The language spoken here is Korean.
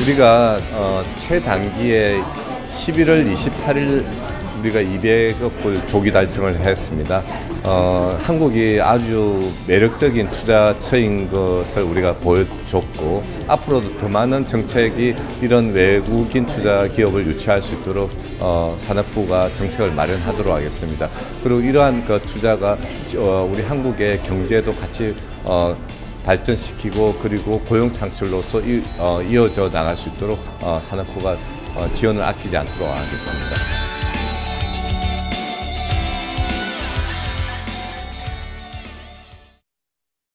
우리가 어, 최단기에 11월 28일 우리가 200억 불 조기 달성을 했습니다. 어, 한국이 아주 매력적인 투자처인 것을 우리가 보여줬고 앞으로도 더 많은 정책이 이런 외국인 투자 기업을 유치할 수 있도록 어, 산업부가 정책을 마련하도록 하겠습니다. 그리고 이러한 그 투자가 어, 우리 한국의 경제도 같이 어, 발전시키고 그리고 고용 창출로서 이, 어, 이어져 나갈 수 있도록 어, 산업부가 어, 지원을 아끼지 않도록 하겠습니다.